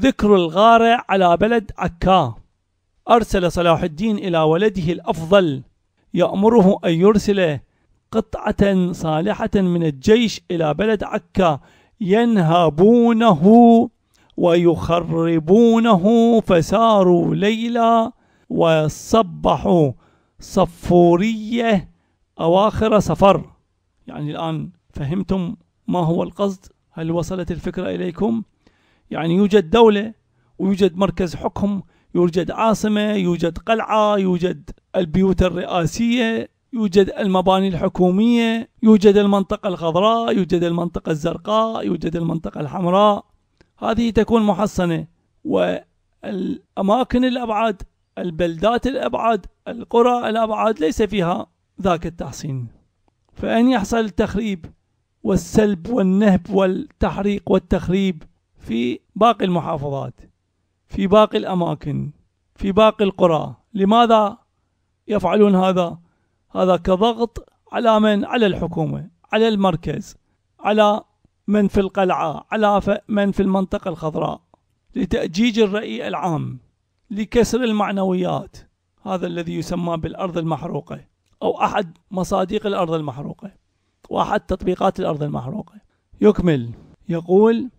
ذكر الغارة على بلد عكا. أرسل صلاح الدين إلى ولده الأفضل يأمره أن يرسل قطعة صالحة من الجيش إلى بلد عكا ينهبونه ويخربونه. فساروا ليلا وصبحوا صفورية أواخر سفر يعني الآن فهمتم ما هو القصد؟ هل وصلت الفكرة إليكم؟ يعني يوجد دولة ويوجد مركز حكم يوجد عاصمة يوجد قلعة يوجد البيوت الرئاسية يوجد المباني الحكومية يوجد المنطقة الخضراء يوجد المنطقة الزرقاء يوجد المنطقة الحمراء. هذه تكون محصنة. والأماكن الأبعد البلدات الأبعد القرى الأبعد ليس فيها ذاك التحصين. فأن يحصل التخريب والسلب والنهب والتحريق والتخريب في باقي المحافظات في باقي الأماكن في باقي القرى. لماذا يفعلون هذا؟ هذا كضغط على من؟ على الحكومة على المركز على من في القلعة على من في المنطقة الخضراء لتأجيج الرأي العام لكسر المعنويات هذا الذي يسمى بالأرض المحروقة أو أحد مصادق الأرض المحروقة وأحد تطبيقات الأرض المحروقة. يكمل. يقول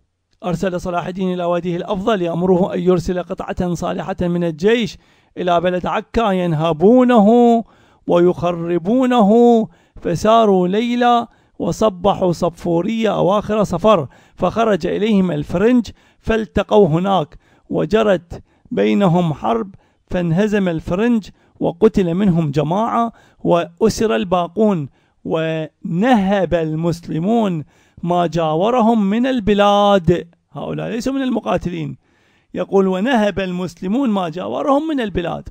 أرسل صلاح الدين إلى واديه الأفضل يأمره أن يرسل قطعة صالحة من الجيش إلى بلد عكا ينهبونه ويخربونه. فساروا ليلا وصبحوا صفورية أواخر صفر فخرج إليهم الفرنج فالتقوا هناك وجرت بينهم حرب فانهزم الفرنج وقتل منهم جماعة وأسر الباقون. ونهب المسلمون ما جاورهم من البلاد. هؤلاء ليسوا من المقاتلين. يقول ونهب المسلمون ما جاورهم من البلاد.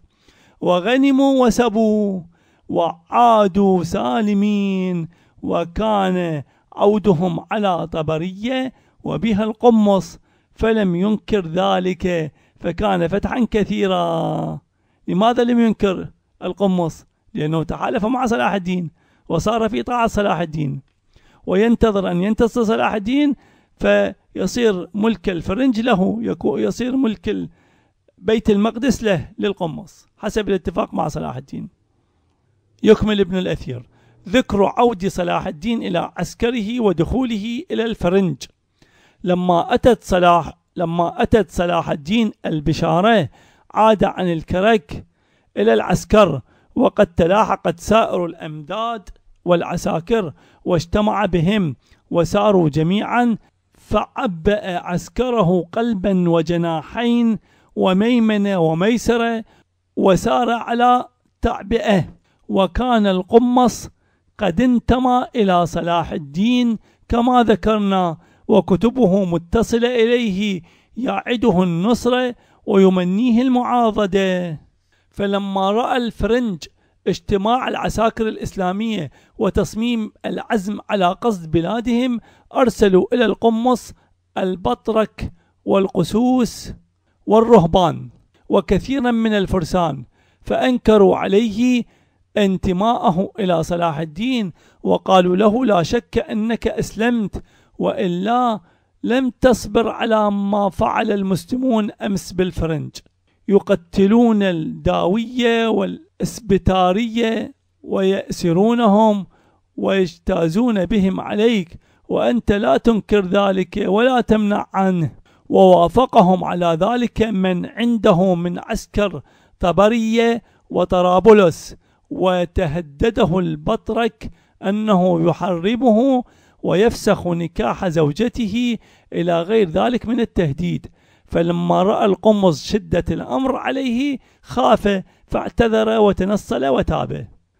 وغنموا وسبوا وعادوا سالمين وكان عودهم على طبرية وبها القمص فلم ينكر ذلك فكان فتحا كثيرا. لماذا لم ينكر القمص؟ لأنه تحالف مع صلاح الدين. وصار في طاعة صلاح الدين. وينتظر أن ينتصر صلاح الدين فيصير ملك الفرنج له يصير ملك بيت المقدس له للقمص حسب الاتفاق مع صلاح الدين. يكمل ابن الأثير. ذكر عود صلاح الدين إلى عسكره ودخوله إلى الفرنج. لما أتت صلاح لما أتت صلاح الدين البشارة عاد عن الكرك إلى العسكر وقد تلاحقت سائر الأمداد والعساكر واجتمع بهم وساروا جميعا فعبأ عسكره قلبا وجناحين وميمنة وميسرة وسار على تعبئة. وكان القمص قد انتمى إلى صلاح الدين كما ذكرنا وكتبه متصلة إليه يعده النصرة ويمنيه المعاضدة. فلما رأى الفرنج اجتماع العساكر الإسلامية وتصميم العزم على قصد بلادهم أرسلوا إلى القمص البطرك والقسوس والرهبان وكثيرا من الفرسان فأنكروا عليه انتماءه إلى صلاح الدين وقالوا له لا شك أنك أسلمت وإلا لم تصبر على ما فعل المسلمون أمس بالفرنج. يقتلون الداوية والإسبتارية ويأسرونهم ويجتازون بهم عليك وأنت لا تنكر ذلك ولا تمنع عنه. ووافقهم على ذلك من عنده من عسكر طبرية وطرابلس وتهدده البطرك أنه يحرمه ويفسخ نكاح زوجته إلى غير ذلك من التهديد. فلما رأى القمص شدة الأمر عليه خاف فاعتذر وتنصل وتابه